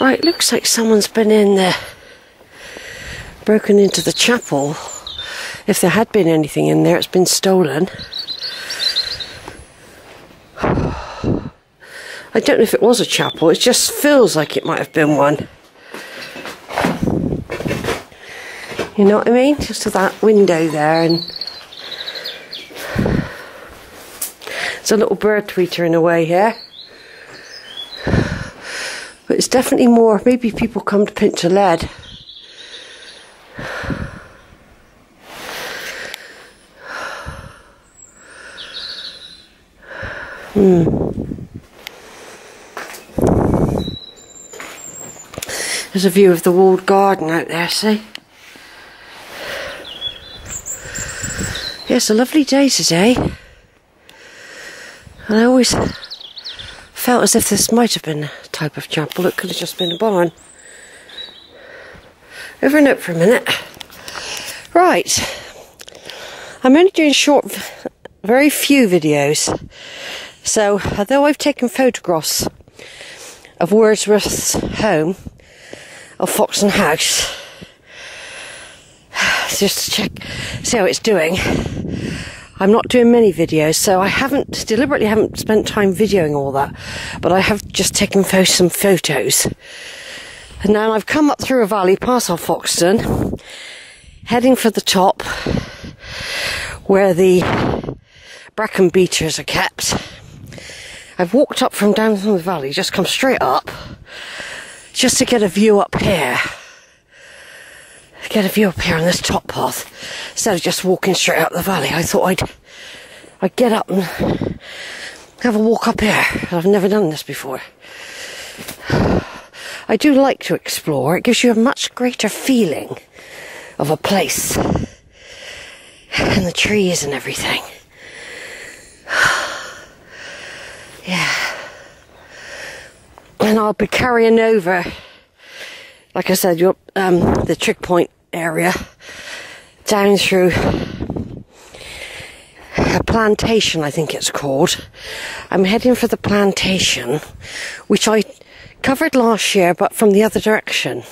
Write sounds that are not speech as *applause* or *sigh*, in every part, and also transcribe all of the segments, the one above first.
Right, looks like someone's been in there, broken into the chapel. If there had been anything in there, it's been stolen. *sighs* I don't know if it was a chapel, it just feels like it might have been one. You know what I mean? Just to that window there and there's a little bird tweetering away here. But it's definitely more, maybe people come to pinch a lead. Hmm. There's a view of the walled garden out there, see? Yes, a lovely day today. And I always felt as if this might have been type of chapel. It could have just been a barn. Over and out for a minute. Right. I'm only doing short, very few videos. So, although I've taken photographs of Wordsworth's home, Alfoxden House, *sighs* just to check, see how it's doing. I'm not doing many videos, so I haven't deliberately haven't spent time videoing all that, but I have just taken some photos. And now I've come up through a valley past Alfoxden, heading for the top, where the bracken beaters are kept. I've walked up from down from the valley, just come straight up, just to get a view up here. Get a view up here on this top path, instead of just walking straight up the valley. I thought I'd, I'd get up and have a walk up here. I've never done this before. I do like to explore. It gives you a much greater feeling of a place and the trees and everything. *sighs* Yeah. And I'll be carrying over, like I said, your, um, the Trig Point area down through a plantation, I think it's called. I'm heading for the plantation, which I covered last year, but from the other direction.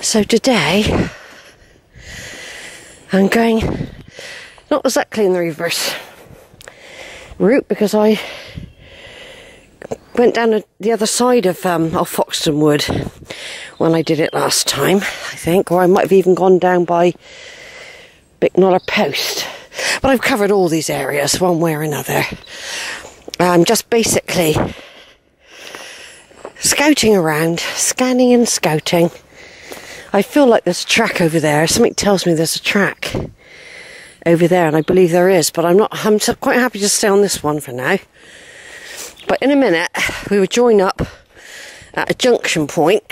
So today, I'm going not exactly in the reverse route because I went down the other side of um, of Foxton Wood when I did it last time, I think, or I might have even gone down by Bicknoller Post. But I've covered all these areas one way or another. I'm just basically scouting around, scanning and scouting. I feel like there's a track over there. Something tells me there's a track over there, and I believe there is. But I'm not. I'm quite happy to stay on this one for now. But in a minute, we will join up at a junction point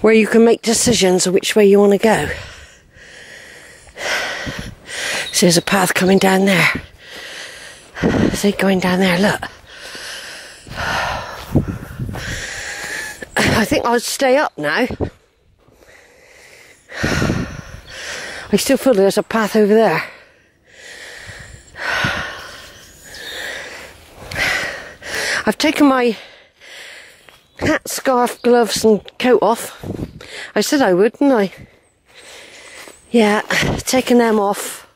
where you can make decisions of which way you want to go. So there's a path coming down there. See, going down there, look. I think I'll stay up now. I still feel there's a path over there. I've taken my hat, scarf, gloves, and coat off. I said I would, didn't I? Yeah, taking them off.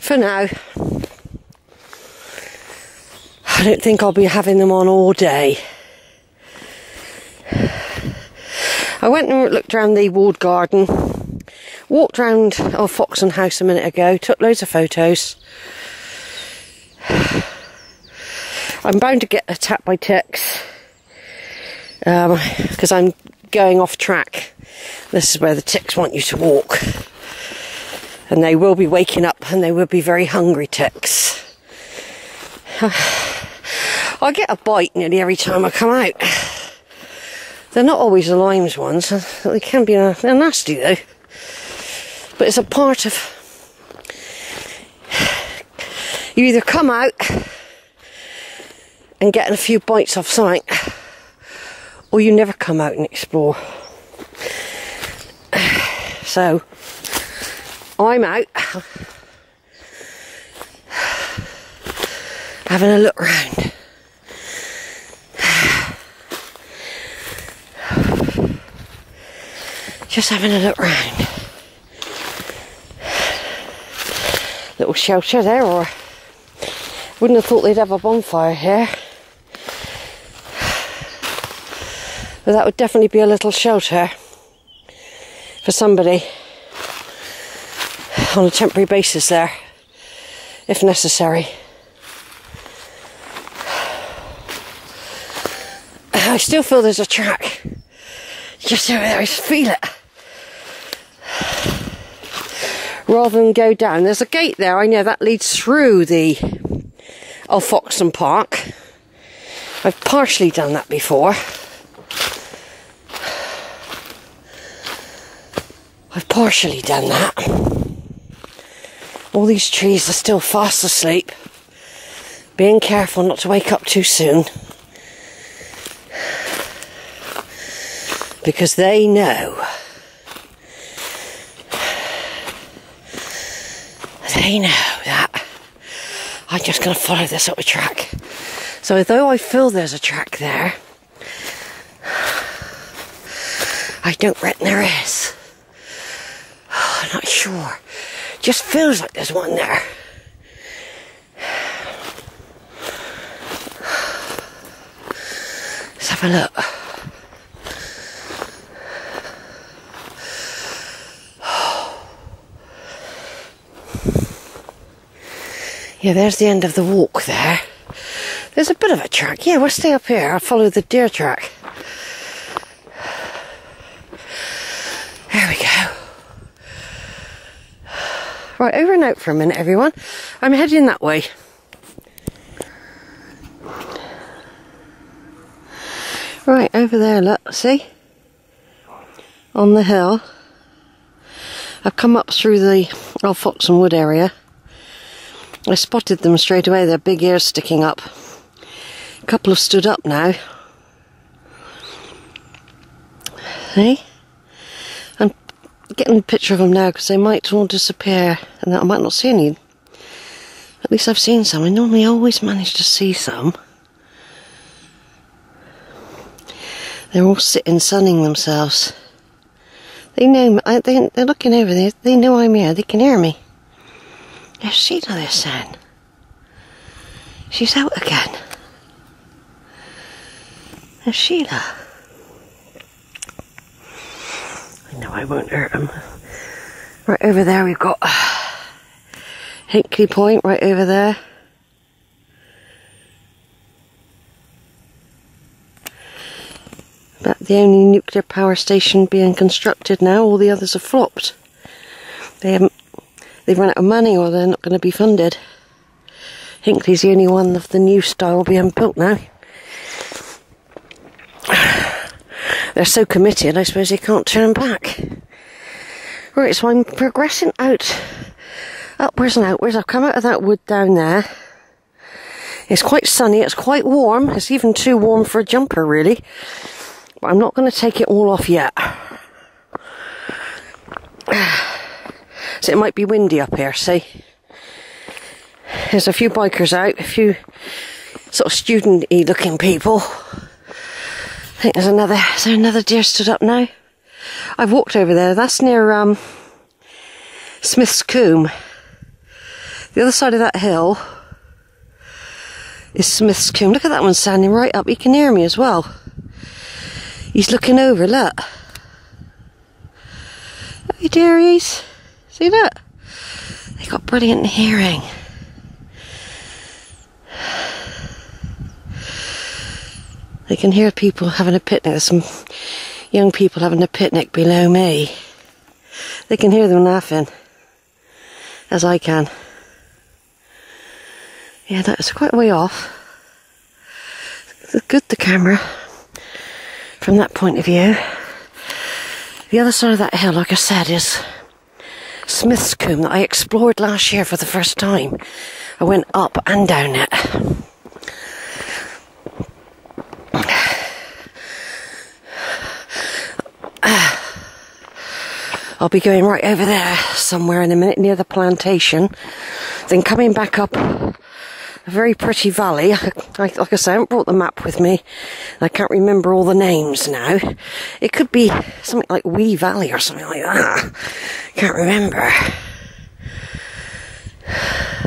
For now. I don't think I'll be having them on all day. I went and looked around the walled garden, walked round oh, Foxton House a minute ago, took loads of photos. I'm bound to get attacked by ticks because um, I'm going off track. This is where the ticks want you to walk. And they will be waking up and they will be very hungry ticks. *sighs* I get a bite nearly every time I come out. They're not always the limes ones. They can be, uh, they're nasty though. But it's a part of. You either come out and get a few bites off sight, or you never come out and explore. So, I'm out. having a look round. Just having a look round. Little shelter there, or wouldn't have thought they'd have a bonfire here. But that would definitely be a little shelter for somebody on a temporary basis there, if necessary. I still feel there's a track just over there, I feel it. Rather than go down, there's a gate there, I know that leads through the Alfoxden Park. I've partially done that before. I've partially done that. All these trees are still fast asleep. Being careful not to wake up too soon. Because they know. They know that I'm just going to follow this up a track. So though I feel there's a track there, I don't reckon there is. *sighs* I'm not sure. Just feels like there's one there. *sighs* Let's have a look. Yeah, there's the end of the walk there. There's a bit of a track. Yeah, we'll stay up here. I'll follow the deer track. There we go. Right, over and out for a minute, everyone. I'm heading that way. Right, over there, look, see? On the hill. I've come up through the Alfoxden Wood area. I spotted them straight away, their big ears sticking up. A couple have stood up now. See? I'm getting a picture of them now because they might all disappear and I might not see any. At least I've seen some. I normally always manage to see some. They're all sitting sunning themselves. They know, I, they, they're looking over there. They know I'm here. They can hear me. Sheila there saying. She's out again. There's Sheila. No, I won't hurt him. Right over there we've got uh, Hinkley Point right over there. That's the only nuclear power station being constructed now. All the others have flopped. They haven't. They've run out of money, or they're not going to be funded. Hinkley's the only one of the new style being built now. *sighs* they're so committed, I suppose they can't turn back. Right, so I'm progressing out, upwards and outwards. I've come out of that wood down there. It's quite sunny, it's quite warm. It's even too warm for a jumper, really. But I'm not going to take it all off yet. *sighs* So it might be windy up here, see? There's a few bikers out, a few sort of student-y looking people. I think there's another, is there another deer stood up now? I've walked over there. That's near um, Smith's Combe. The other side of that hill is Smith's Combe. Look at that one standing right up. He can hear me as well. He's looking over, look. Hey dearies. See that? They got brilliant hearing. They can hear people having a picnic. There's some young people having a picnic below me. They can hear them laughing, as I can. Yeah, that's quite a way off. It's good, the camera, from that point of view. The other side of that hill, like I said, is Smith's Combe that I explored last year for the first time. I went up and down it. *sighs* I'll be going right over there somewhere in a minute near the plantation. Then coming back up a very pretty valley. *laughs* I, like I say, I haven't brought the map with me. I can't remember all the names now. It could be something like Wee Valley or something like that. *sighs* Can't remember. *sighs*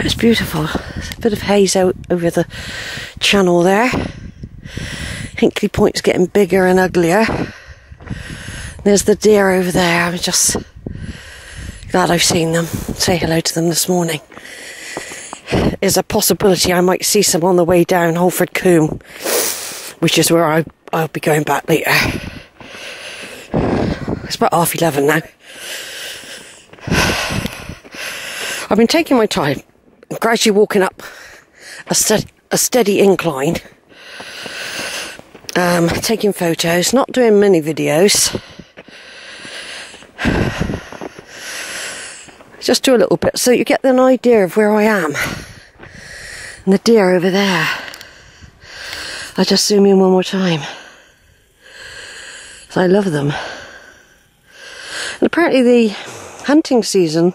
It's beautiful. There's a bit of haze out over the channel there. Hinkley Point's getting bigger and uglier. There's the deer over there. I'm just glad I've seen them. Say hello to them this morning. There's a possibility I might see some on the way down Holford Combe, which is where I, I'll be going back later. It's about half eleven now. I've been taking my time, gradually walking up a, ste- a steady incline, um, taking photos, not doing many videos. Just do a little bit so you get an idea of where I am. And the deer over there. I'll just zoom in one more time. I love them. And apparently the hunting season,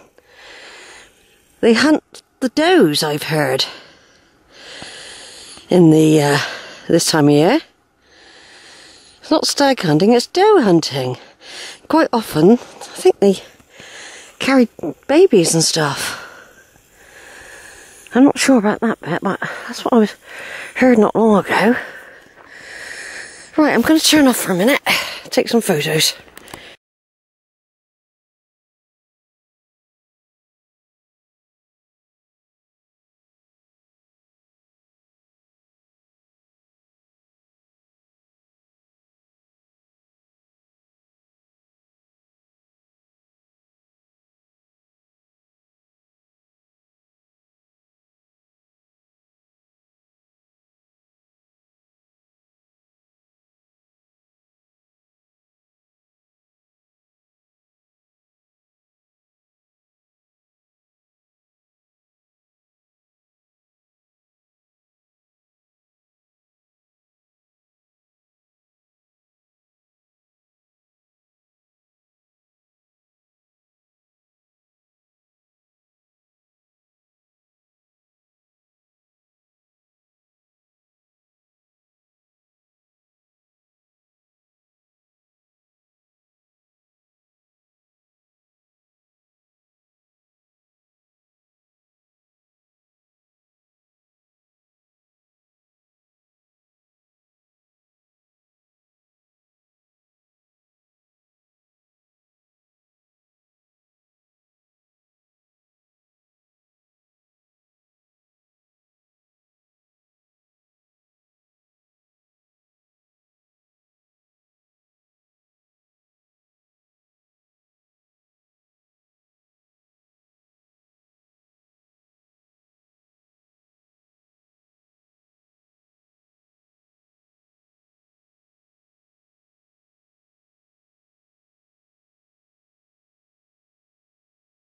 they hunt the does, I've heard. In the, uh, this time of year. It's not stag hunting, it's doe hunting. Quite often, I think they carried babies and stuff. I'm not sure about that bit, but that's what I was heard not long ago. Right, I'm going to turn off for a minute, take some photos.